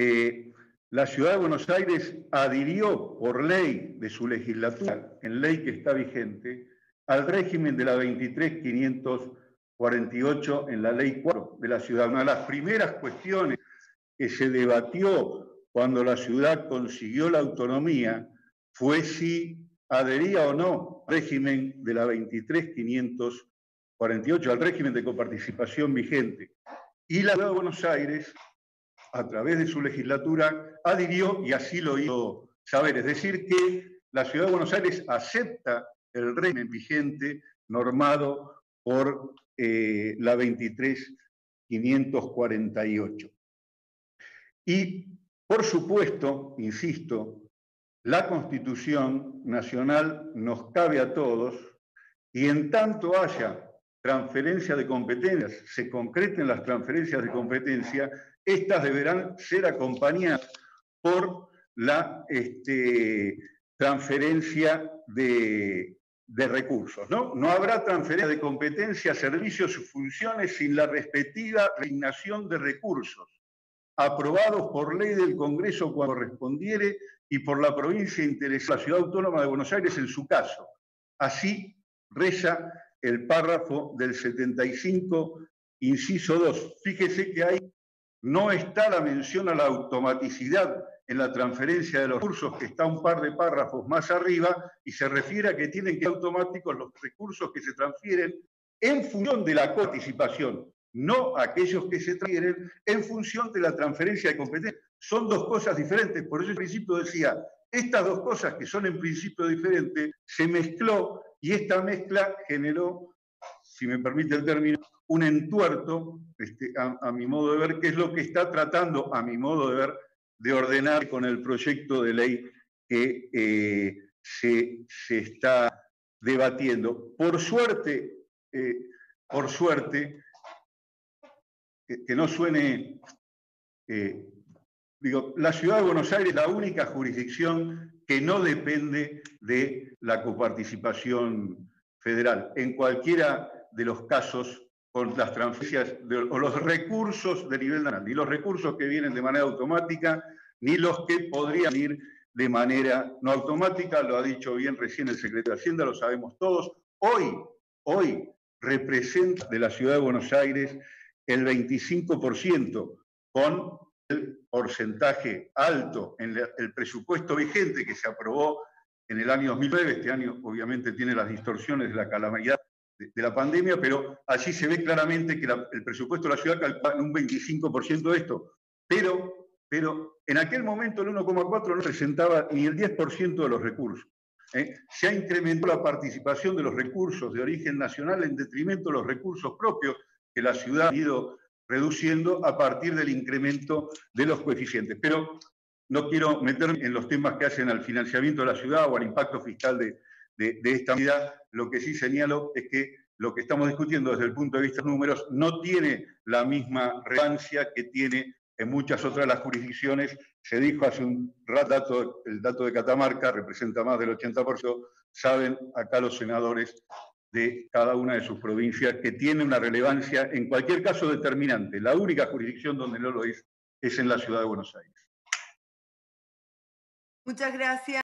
eh, la Ciudad de Buenos Aires adhirió por ley de su legislatura, en ley que está vigente, al régimen de la 23.548 en la ley 4 de la ciudad. Una de las primeras cuestiones que se debatió cuando la ciudad consiguió la autonomía fue si adhería o no al régimen de la 23.548, al régimen de coparticipación vigente. Y la ciudad de Buenos Aires, a través de su legislatura, adhirió y así lo hizo saber. Es decir, que la ciudad de Buenos Aires acepta el régimen vigente normado por eh, la 23.548. Y, por supuesto, insisto, la Constitución Nacional nos cabe a todos y en tanto haya transferencia de competencias, se concreten las transferencias de competencia, estas deberán ser acompañadas por la este, transferencia de, recursos. ¿no? no habrá transferencia de competencia, servicios y funciones sin la respectiva resignación de recursos, aprobados por ley del Congreso cuando correspondiere y por la provincia interesada, la Ciudad Autónoma de Buenos Aires en su caso. Así reza el párrafo del 75, inciso 2. Fíjese que ahí no está la mención a la automaticidad en la transferencia de los recursos, que está un par de párrafos más arriba, y se refiere a que tienen que ser automáticos los recursos que se transfieren en función de la participación, no aquellos que se transfieren en función de la transferencia de competencia. Son dos cosas diferentes, por eso el principio decía, estas dos cosas que son en principio diferentes, se mezcló y esta mezcla generó, si me permite el término, un entuerto, este, a mi modo de ver, que es lo que está tratando, a mi modo de ver, de ordenar con el proyecto de ley que eh, se, está debatiendo. Por suerte, eh, por suerte, que, no suene, eh, digo, la ciudad de Buenos Aires es la única jurisdicción que no depende de la coparticipación federal. En cualquiera de los casos con las transferencias o los recursos de nivel nacional, ni los recursos que vienen de manera automática, ni los que podrían ir de manera no automática, lo ha dicho bien recién el secretario de Hacienda, lo sabemos todos. Hoy, hoy representa de la ciudad de Buenos Aires el 25% con el porcentaje alto en el presupuesto vigente que se aprobó en el año 2009. Este año obviamente tiene las distorsiones de la calamidad de, la pandemia, pero allí se ve claramente que el presupuesto de la ciudad calcula un 25% de esto. Pero, pero en aquel momento el 1,4 no presentaba ni el 10% de los recursos. ¿eh? Se ha incrementado la participación de los recursos de origen nacional en detrimento de los recursos propios que la ciudad ha ido reduciendo a partir del incremento de los coeficientes. Pero no quiero meterme en los temas que hacen al financiamiento de la ciudad o al impacto fiscal de, esta medida, lo que sí señalo es que lo que estamos discutiendo desde el punto de vista de números no tiene la misma relevancia que tiene en muchas otras de jurisdicciones. Se dijo hace un rato, el dato de Catamarca representa más del 80%, saben acá los senadores de cada una de sus provincias que tiene una relevancia en cualquier caso determinante. La única jurisdicción donde no lo es es en la ciudad de Buenos Aires. Muchas gracias.